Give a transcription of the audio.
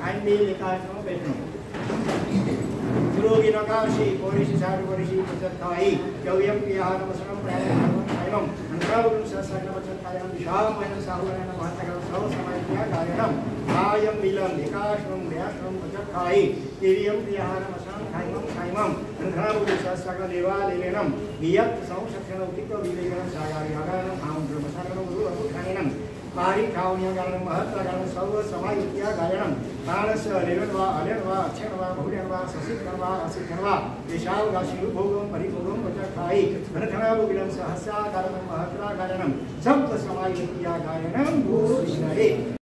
Andilikasno Vishnu. Guruginakashi, Korishi Sadu Korishi Pachatai, Yavyam Piyahana Masanam Prayam Saimam, Antrabhum Sasakna Pachatayam, Visham Vayam Sahurana Mahatagam Sav Samayya Gayanam, Ayam Milam Likashram Vyashram Pachatai, Kiriyam Piyahana Masanam पारिखावण्यगानं महत्त्वगानं सर्वसमायुत्यागायनं कालस्य लिरन् वा अलिर् वा अक्षर वा बहुलिन् वा ससिद्धं वा असिद्धं वा येषावगाशिभोगं परिभोगं वचखायि प्रथमावगिलं सहस्रागायनं महत्रागायनं सप्तसमायुत्यागायनं भूषणे